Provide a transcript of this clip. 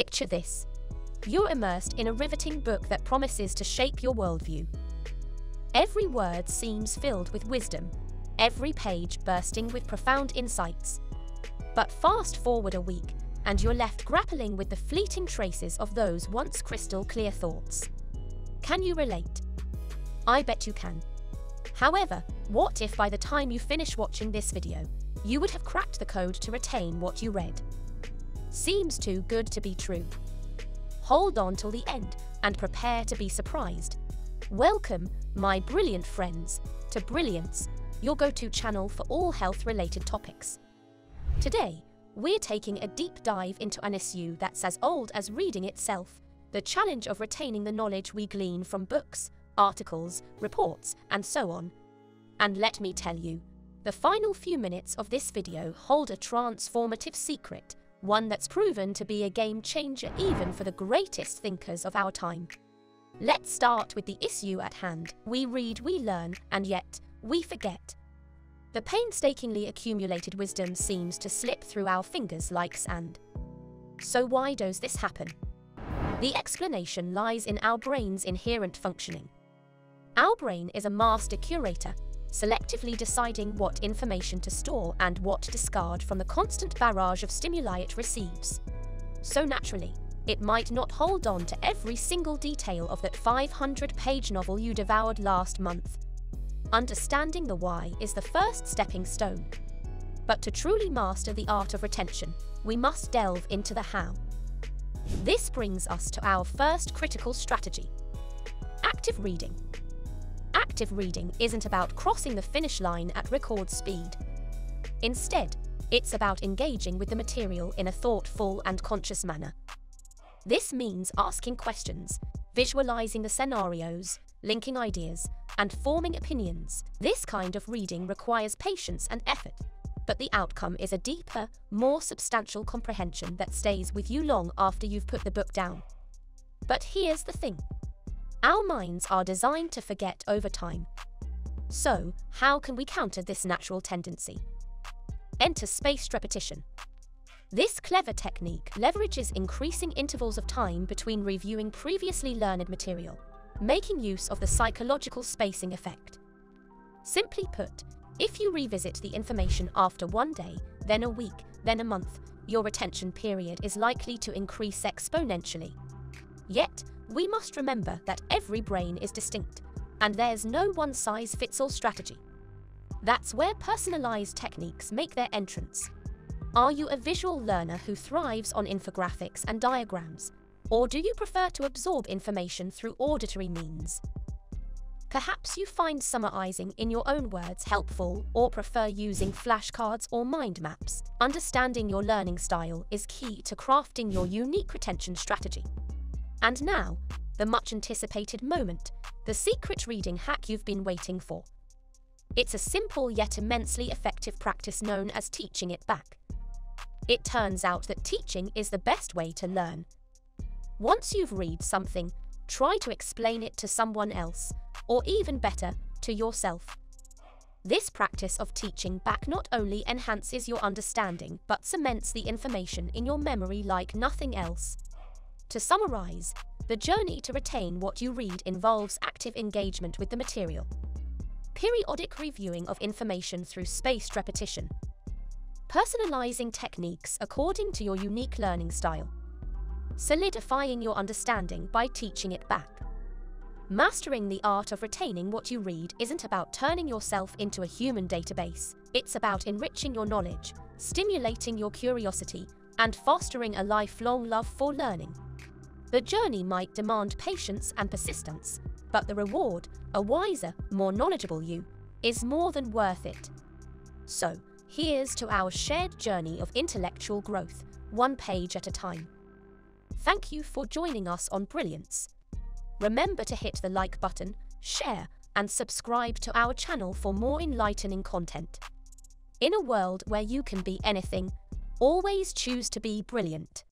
Picture this. You're immersed in a riveting book that promises to shape your worldview. Every word seems filled with wisdom, every page bursting with profound insights. But fast forward a week, and you're left grappling with the fleeting traces of those once crystal clear thoughts. Can you relate? I bet you can. However, what if by the time you finish watching this video, you would have cracked the code to retain what you read? Seems too good to be true. Hold on till the end and prepare to be surprised. Welcome, my brilliant friends, to Brilliance, your go to channel for all health related topics. Today, we're taking a deep dive into an issue that's as old as reading itself the challenge of retaining the knowledge we glean from books, articles, reports, and so on. And let me tell you, the final few minutes of this video hold a transformative secret, one that's proven to be a game changer even for the greatest thinkers of our time. Let's start with the issue at hand. We read, we learn, and yet we forget. The painstakingly accumulated wisdom seems to slip through our fingers like sand. So, why does this happen? The explanation lies in our brain's inherent functioning. Our brain is a master curator, selectively deciding what information to store and what discard from the constant barrage of stimuli it receives. So naturally, it might not hold on to every single detail of that 500 page novel you devoured last month, Understanding the why is the first stepping stone. But to truly master the art of retention, we must delve into the how. This brings us to our first critical strategy active reading. Active reading isn't about crossing the finish line at record speed. Instead, it's about engaging with the material in a thoughtful and conscious manner. This means asking questions, visualizing the scenarios, linking ideas, and forming opinions. This kind of reading requires patience and effort, but the outcome is a deeper, more substantial comprehension that stays with you long after you've put the book down. But here's the thing our minds are designed to forget over time. So, how can we counter this natural tendency? Enter spaced repetition. This clever technique leverages increasing intervals of time between reviewing previously learned material making use of the psychological spacing effect. Simply put, if you revisit the information after one day, then a week, then a month, your retention period is likely to increase exponentially. Yet, we must remember that every brain is distinct, and there's no one size fits all strategy. That's where personalized techniques make their entrance. Are you a visual learner who thrives on infographics and diagrams, or do you prefer to absorb information through auditory means? Perhaps you find summarizing in your own words helpful or prefer using flashcards or mind maps. Understanding your learning style is key to crafting your unique retention strategy. And now, the much anticipated moment, the secret reading hack you've been waiting for. It's a simple yet immensely effective practice known as teaching it back. It turns out that teaching is the best way to learn, once you've read something, try to explain it to someone else, or even better, to yourself. This practice of teaching back not only enhances your understanding but cements the information in your memory like nothing else. To summarize, the journey to retain what you read involves active engagement with the material, periodic reviewing of information through spaced repetition, personalizing techniques according to your unique learning style, solidifying your understanding by teaching it back. Mastering the art of retaining what you read isn't about turning yourself into a human database, it's about enriching your knowledge, stimulating your curiosity, and fostering a lifelong love for learning. The journey might demand patience and persistence, but the reward, a wiser, more knowledgeable you, is more than worth it. So, here's to our shared journey of intellectual growth, one page at a time. Thank you for joining us on Brilliance. Remember to hit the like button, share, and subscribe to our channel for more enlightening content. In a world where you can be anything, always choose to be brilliant.